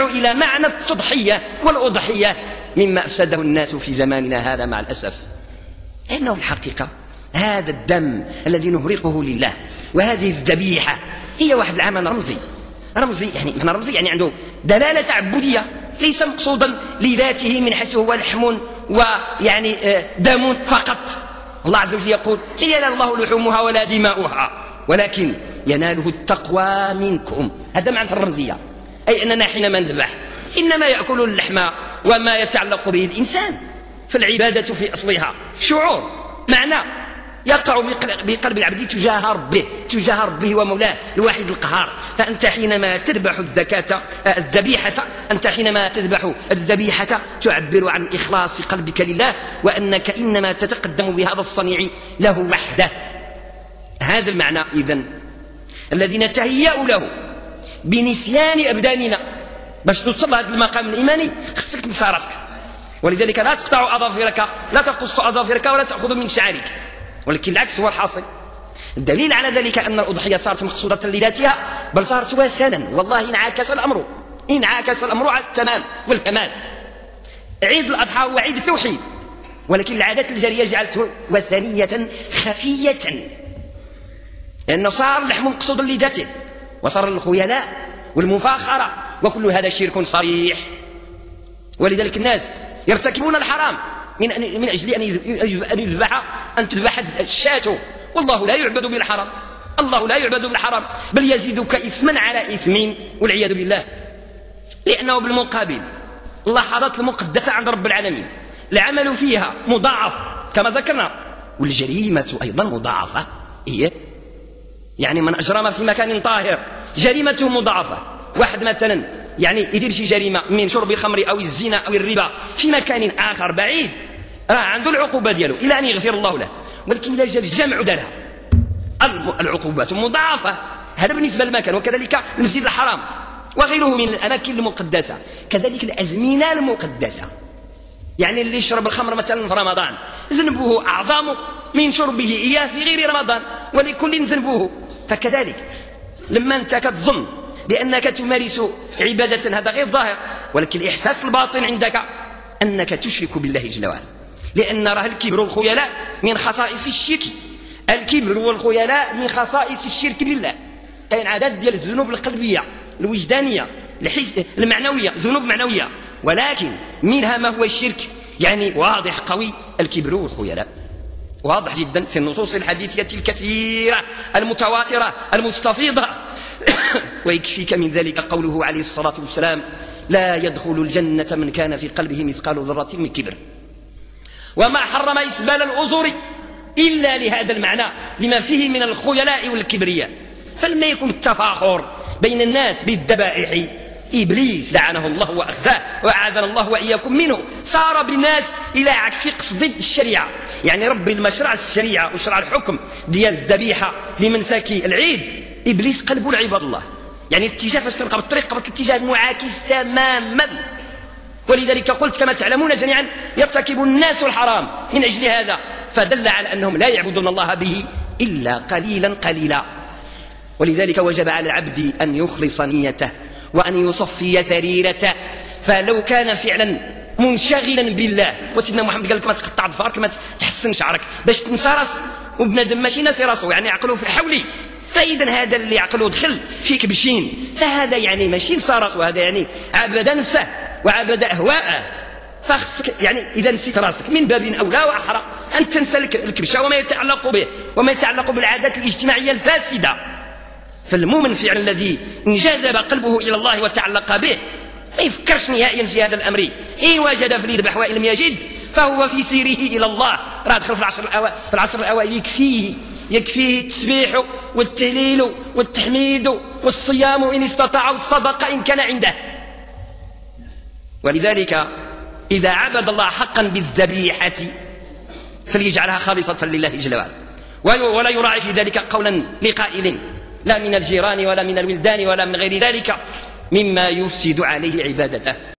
إلى معنى التضحية والأضحية مما أفسده الناس في زماننا هذا مع الأسف. لأنه الحقيقة هذا الدم الذي نهرقه لله وهذه الذبيحة هي واحد العمل رمزي. رمزي يعني معنى رمزي يعني عنده دلالة تعبدية ليس مقصودا لذاته من حيث هو لحم ويعني آه، دم فقط. الله عز وجل يقول ينال الله لحومها ولا دماؤها ولكن يناله التقوى منكم. هذا معنى الرمزية. أي أننا حينما نذبح إنما يأكل اللحم وما يتعلق به الإنسان فالعبادة في أصلها شعور معنى يقع بقلب العبد تجاه ربه تجاه ربه ومولاه الواحد القهار. فأنت حينما تذبح الزكاة الذبيحة أنت حينما تذبح الذبيحة تعبر عن إخلاص قلبك لله وأنك إنما تتقدم بهذا الصنيع له وحده. هذا المعنى إذن. الذي نتهيأ له بنسيان أبداننا. باش توصل لهذا المقام الإيماني خصك تنسى راسك. ولذلك لا تقطع أظافرك لا تقص أظافرك ولا تأخذ من شعرك ولكن العكس هو الحاصل. الدليل على ذلك أن الأضحية صارت مقصودة لذاتها بل صارت وثنا والله انعكس الأمر انعكس الأمر على التمام والكمال. عيد الأضحى هو عيد التوحيد. ولكن العادات الجارية جعلته وثنية خفية. لأنه صار اللحم مقصودا لذاته. وصار الخيلاء والمفاخرة وكل هذا شرك صريح. ولذلك الناس يرتكبون الحرام من من أجل أن أن يذبح أن تذبح الشاة. والله لا يعبد بالحرام. الله لا يعبد بالحرام. بل يزيدك إثما على إثم والعياذ بالله. لأنه بالمقابل اللحظات المقدسة عند رب العالمين العمل فيها مضاعف كما ذكرنا. والجريمة أيضا مضاعفة هي يعني من أجرم في مكان طاهر جريمته مضاعفة. واحد مثلا يعني يدير شي جريمة من شرب الخمر أو الزنا أو الربا في مكان آخر بعيد راه عنده العقوبة ديالو إلى أن يغفر الله له. ولكن إذا جاء الجمع دارها العقوبات مضاعفة. هذا بالنسبة للمكان وكذلك المسجد الحرام وغيره من الأماكن المقدسة. كذلك الأزمنة المقدسة. يعني اللي يشرب الخمر مثلا في رمضان ذنبه أعظم من شربه إياه في غير رمضان. ولكل ذنبه. فكذلك لما أنت كتظن بأنك تمارس عبادة هذا غير ظاهر ولكن الإحساس الباطن عندك أنك تشرك بالله جل وعلا. لأن راه الكبر والخيلاء من خصائص الشرك. الكبر والخيلاء من خصائص الشرك بالله. كاين عدد ديال الذنوب القلبية الوجدانية الحس المعنوية ذنوب معنوية. ولكن منها ما هو الشرك؟ يعني واضح قوي الكبر والخيلاء. واضح جدا في النصوص الحديثية الكثيرة المتواترة المستفيضة. ويكفيك من ذلك قوله عليه الصلاة والسلام لا يدخل الجنة من كان في قلبه مثقال ذرة من كبر. وما حرم إسبال الأزور إلا لهذا المعنى لما فيه من الخيلاء والكبرياء. فلما يكون التفاخر بين الناس بالذبائح إبليس لعنه الله وأخزاه وأعاذنا الله وإياكم منه. صار بالناس إلى عكس قصد الشريعة. يعني ربي المشرع الشريعة وشرع الحكم ديال الذبيحة لمنسك العيد. إبليس قلبه لعباد الله. يعني الاتجاه فاش كنبقى بالطريق قبل الاتجاه معاكس تماما. ولذلك قلت كما تعلمون جميعا يرتكب الناس الحرام من أجل هذا. فدل على أنهم لا يعبدون الله به إلا قليلا قليلا. ولذلك وجب على العبد أن يخلص نيته. وأن يصفي سريرته. فلو كان فعلا منشغلا بالله وسيدنا محمد قال لك ما تقطع ظفرك ما تحسن شعرك باش تنسى راسك. وبنادم ماشي ناسي راسه يعني عقله في الحولي فاذا هذا اللي عقله دخل في كبشين فهذا يعني ماشي نسى راسه هذا يعني عبد نفسه وعبد اهواءه فخصك يعني إذا نسيت راسك من باب أولى وأحرى أن تنسى الكبشه وما يتعلق به وما يتعلق بالعادات الاجتماعية الفاسدة. فالمؤمن فعلا الذي انجذب قلبه إلى الله وتعلق به. ما يفكرش نهائيا في هذا الأمر؟ ان وجد في اليذبح وإن لم يجد فهو في سيره إلى الله. راه دخل في العشر الاوائل في العشر الأوائل يكفيه يكفيه التسبيح والتهليل والتحميد والصيام إن استطاع والصدقة إن كان عنده. ولذلك إذا عبد الله حقا بالذبيحة فليجعلها خالصة لله جل وعلا. ولا يراعي في ذلك قولا لقائل. لا من الجيران ولا من الولدان ولا من غير ذلك مما يفسد عليه عبادته.